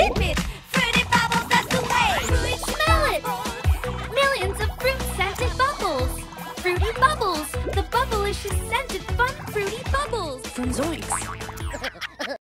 tidbit! Fruity Bubblz, that's the way! Fruit smell it! Millions of fruit-scented bubbles! Fruity Bubblz! The bubblicious scented fun fruity bubbles! From Zoinks!